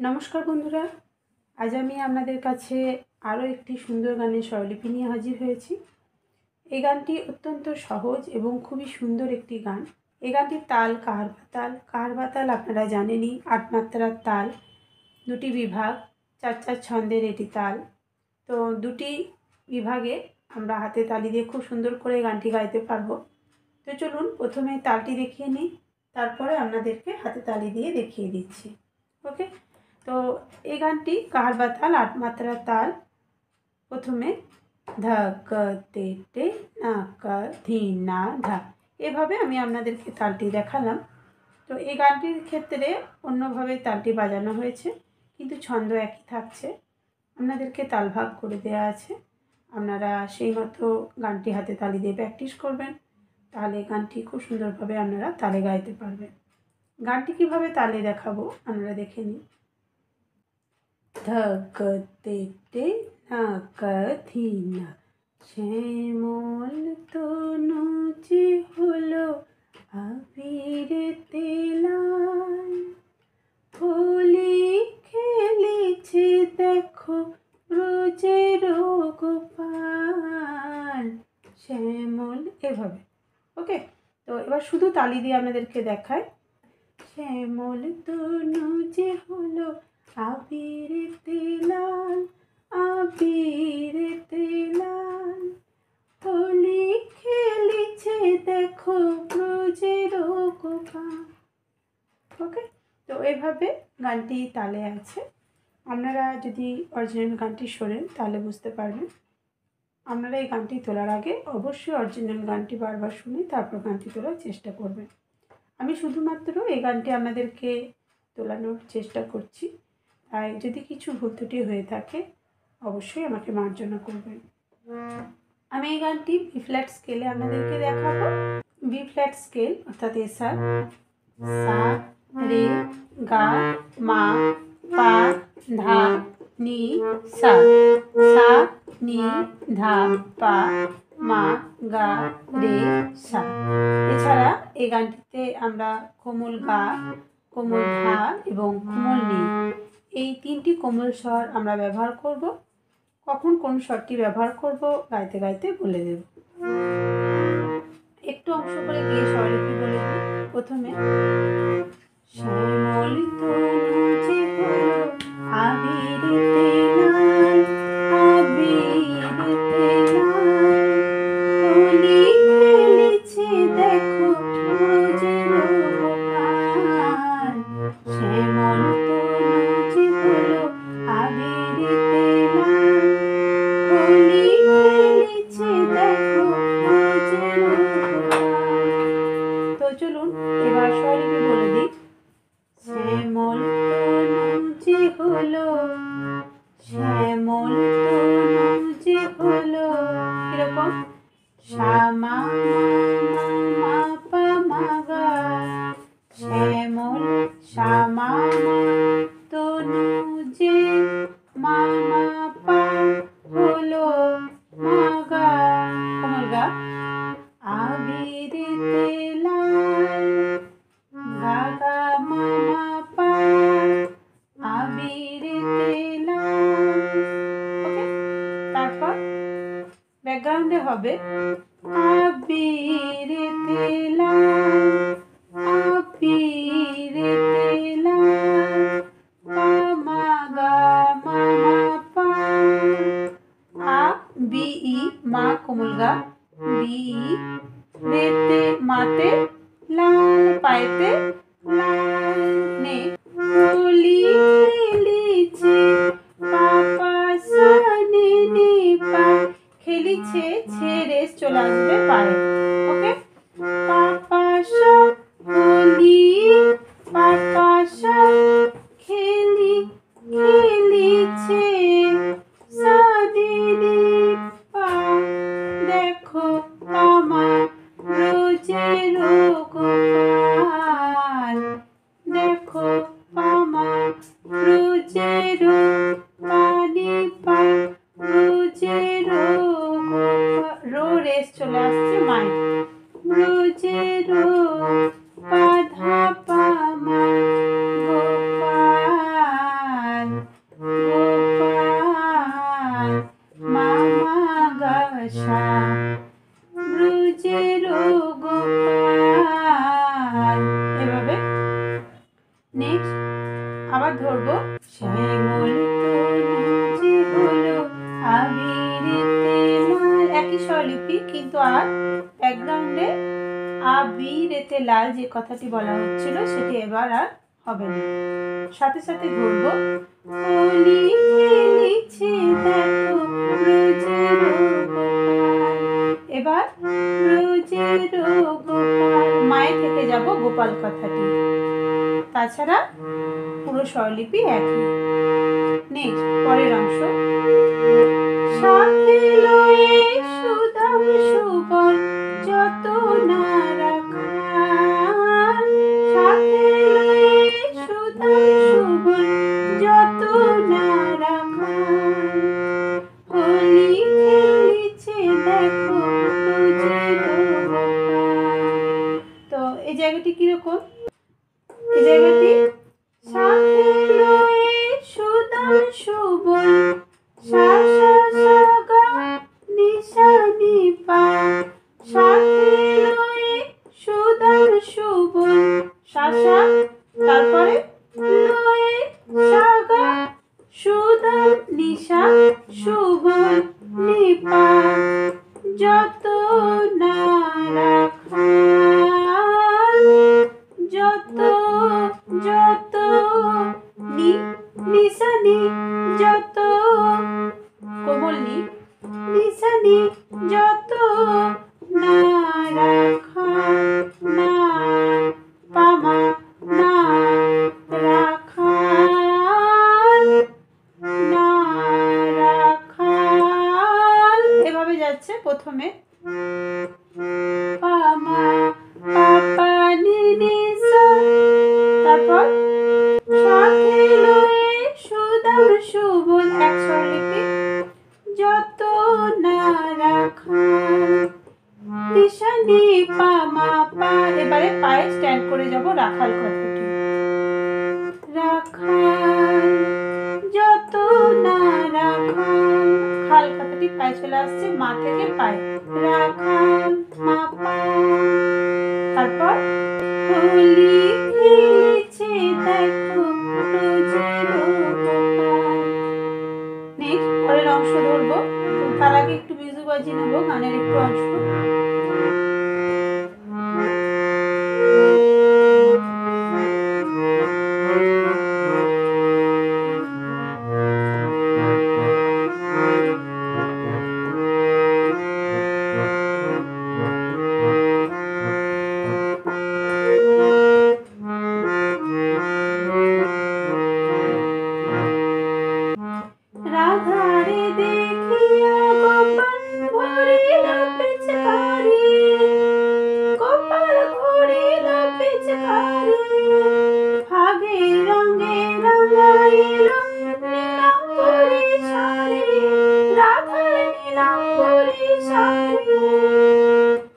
নমস্কার বন্ধুরা, আজ আমি আপনাদের কাছে আরও একটি সুন্দর গানের স্বরলিপি নিয়ে হাজির হয়েছি। এই গানটি অত্যন্ত সহজ এবং খুবই সুন্দর একটি গান। এই গানটির তাল কাহারবা তাল কাহারবা তাল আপনারা জানেনই, আট মাত্রার তাল, দুটি বিভাগ, চার চার ছন্দের এটি তাল। তো দুটি বিভাগে আমরা হাতে তালি দিয়ে খুব সুন্দর করে গানটি গাইতে পারব। তো চলুন প্রথমে তালটি দেখিয়ে নিই, তারপরে আপনাদেরকে হাতে তালি দিয়ে দেখিয়ে দিচ্ছি। ওকে? তো এই গানটি কাহারবা তাল? আট মাত্রার তাল। প্রথমে ধা, ক, তে টে না, ক, ধি, না, ধা। এভাবে আমি আপনাদেরকে তালটি দেখালাম। তো এই গানটির ক্ষেত্রে অন্যভাবে তালটি বাজানো হয়েছে, কিন্তু ছন্দ একই থাকছে। আপনাদেরকে তাল ভাগ করে দেওয়া আছে। আপনারা সেই মতো গানটি হাতে তালি দিয়ে প্র্যাকটিস করবেন। তাহলে গানটি খুব সুন্দরভাবে আপনারা তালে গাইতে পারবেন। গানটি কীভাবে তালে দেখাবো? আপনারা দেখে নিন। ধক তে টে নাক ধীনা শ্যামল তনু যে হলো আবির তেলাল হোলি খেলেছে দেখো রোজে রোজের গোপাল শ্যামল এভাবে ওকে তো এবার শুধু তালি দিয়ে আপনাদেরকে দেখায় শ্যামল তনু যে হলো আবির তেলাল আবির তেলাল হোলি খেলিছে দেখো ব্রজের গোপাল ওকে তো এভাবে গানটি তালে আছে। আপনারা যদি অরিজিনাল গানটি শোনেন, তাহলে বুঝতে পারবেন। আপনারা এই গানটি তোলার আগে অবশ্যই অরিজিনাল গানটি বারবার শুনে তারপর গানটি তোলার চেষ্টা করবেন। আমি শুধুমাত্র এই গানটি আপনাদেরকে তোলানোর চেষ্টা করছি। তাই যদি কিছু ভুল ত্রুটি হয়ে থাকে, অবশ্যই আমাকে মার্জনা করবেন। আমি এই গানটি বি ফ্ল্যাট স্কেলে আপনাদেরকে দেখাবো। বি ফ্ল্যাট স্কেল অর্থাৎ এসা সা, রে, গা, মা, পা, ধা, নি, সা সা, নি, ধা, পা, মা, গা, রে, সা। এছাড়া এই গানটিতে আমরা কোমল গা, কোমল ধা এবং কোমল নি এই তিনটি কোমল স্বর আমরা ব্যবহার করব। কখন কোন স্বরটি ব্যবহার করব, গাইতে গাইতে বলে দেব। একটু অংশ করে গিয়ে স্বরলিপি বলে প্রথমে। ব্যাকগ্রাউন্ডে হবে রেস চলে আসছে কিন্তু আর ব্যাকগ্রাউন্ডে আ, বি রেতে লাল যে কথাটি বলা হচ্ছিল সেটি এবার আর হবে না। সাথে সাথে ব্রজের এবার ব্রজের গোপাল। মায়ে থেকে যাব গোপাল কথাটি। তাছাড়া পুরো স্বরলিপি একই। নেক্সট, পরের অংশ। সাথে লয়ে সুদাম সা যাচ্ছে পায়ে চলে আসছে মা থেকে পায়ে। তার আগে একটু মিউজিক বাজিয়ে নেব, গানের একটু অংশ।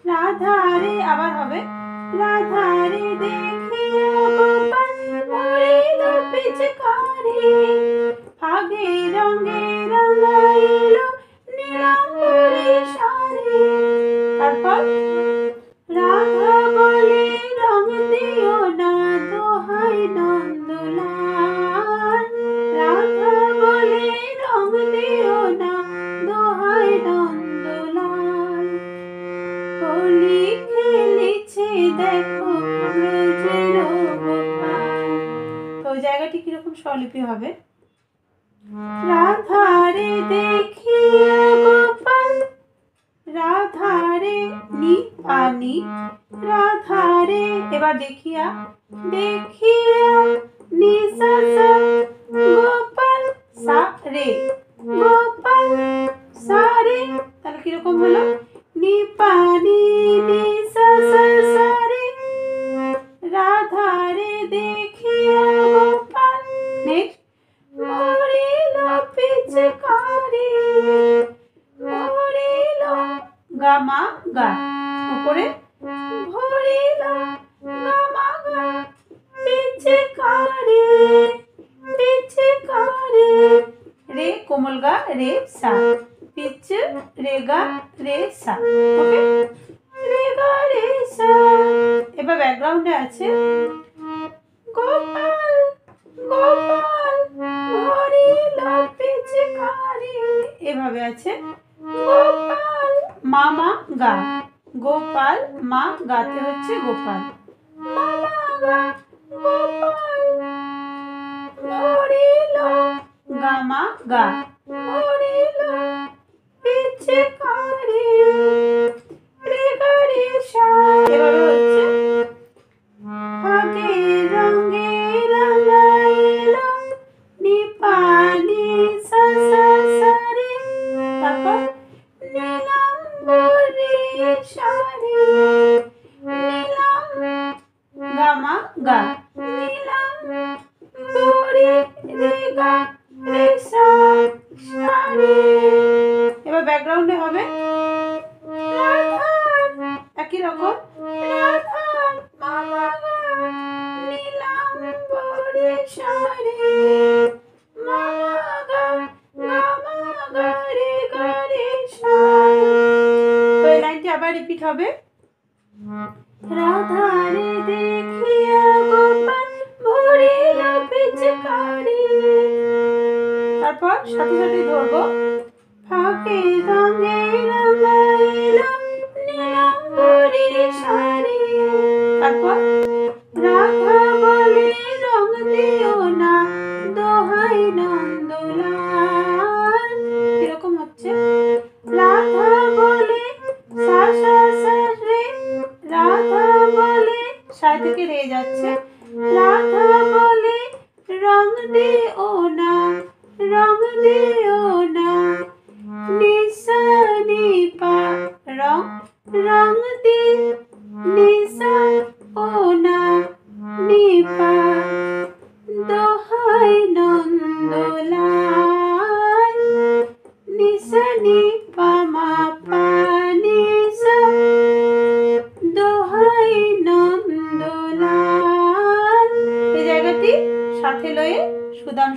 রাধারে আবার হবে। রাধারে আগে রঙে রঙাইল হোলি খেলেছে, দেখো তো জায়গাটি কীরকম স্বলিপি হবে? রাধারে দেখিয়া গোপাল, রাধারে নি পানি, রাধারে এবার দেখিয়া দেখিয়া নি সা সা গোপাল সা রে গোপাল সা রে তাহলে কীরকম হলো? নি গামা উপরে গা। গোপাল মা গাতে হচ্ছে গোপাল। গামা গা পিছে করে এভাবে হচ্ছে আবার রিপিট হবে। রাধারে দেখিয়া গোপাল ভরিল পিচকারি। তারপর সাথে সাথে ধরবো। ফাঁকে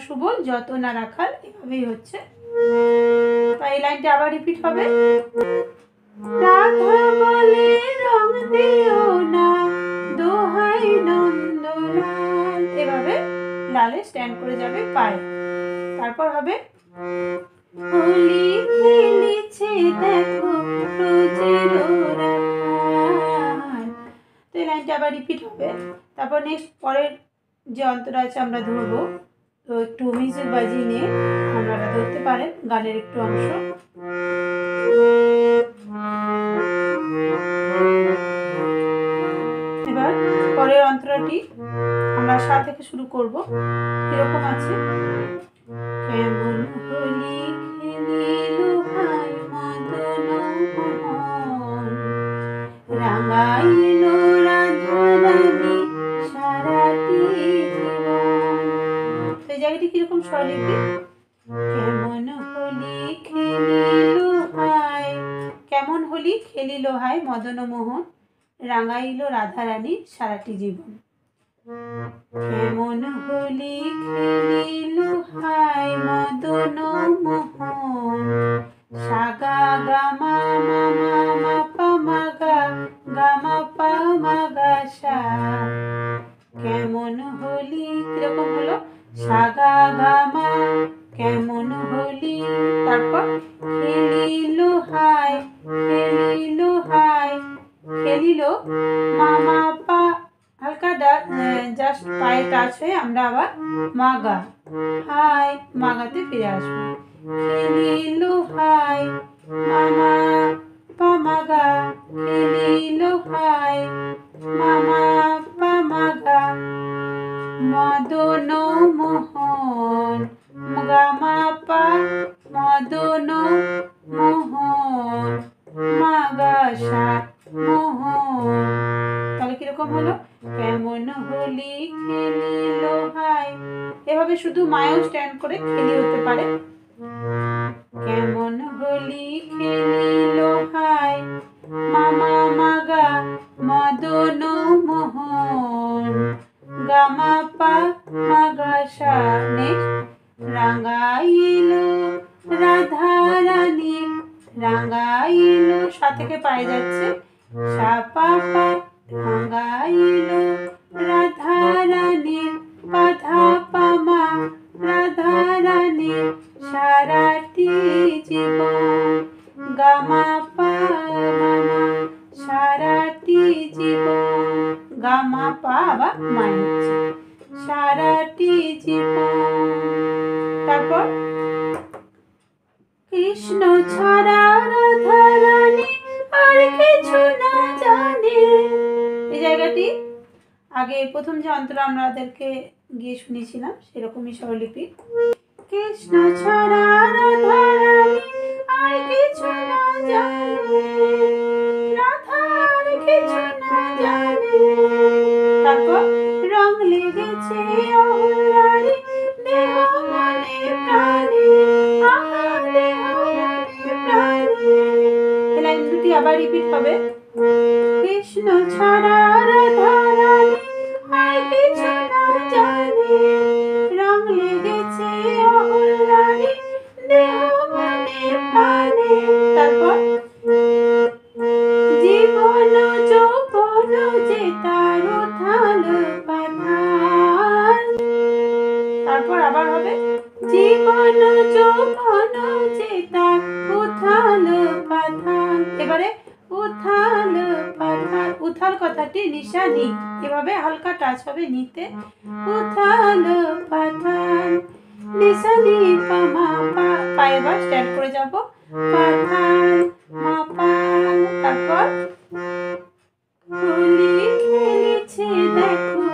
সুবল যত না রাখাল এভাবেই হচ্ছে। তো এই লাইনটা আবার রিপিট হবে। রাধা এভাবে লালে স্ট্যান্ড করে যাবে পায়ে। তারপর হবে তো এই লাইনটা আবার রিপিট হবে। তারপর নেক্সট পরের যে অন্তরা আছে, আমরা ধরবো। তো একটু মিউজিক বাজিয়ে নিয়ে আপনারা ধরতে পারেন গানের একটু অংশ। এবার পরের অন্তরাটি আমরা সা থেকে শুরু করব। কীরকম আছে? কেমন রাঙাইল রাধারানী সারাটি জায়গাটি কীরকম স্বরলিপি কেমন হলি খেলিল হাই কেমন হলি খেলিল হাই মদন মোহন? রাঙাইল রাধারানীর সারাটি জীবন। কেমন হলি খেলিল হাই মদন মোহন? সাগা গামা মামা মা পা মা গা গামা পা মা গা সা। কেমন হলি, কীরকম হলো? সাগা গামা কেমন হলি? তারপর খেলিল হাই খেলিল হাই খেলিল মামা পা। হালকা জাস্ট পায়ে টাচ হয়ে আমরা আবার মাগা হাই মাগাতে ফিরে আসব। খেলিল হাই মামা পা মাগা, খেলিল হাই মামা পা মাগা। মদন মোহন রাঙাইলো সা থেকে পায়ে যাচ্ছে। সা পা পা রাধা পাধা পামা রাধা সারাটি জীবন গামা পা সারাটি জীবন গামা পা বা সারাটি জীবন। তারপর? কৃষ্ণ ছাড়া আগে প্রথম যে অন্তরা আমাদেরকে গিয়ে শুনেছিলাম সেরকমই স্বরলিপি। কৃষ্ণ ছাড়া তারপর রং দুটি আবার রিপিট হবে? কৃষ্ণ ছাড়া কথাটি নিশা নি এভাবে হালকা টাচ হবে নিতে। উথালো পাথান পা। স্ট্যান্ড করে যাব। পাথান মাপান তারপর খেলেছে, দেখো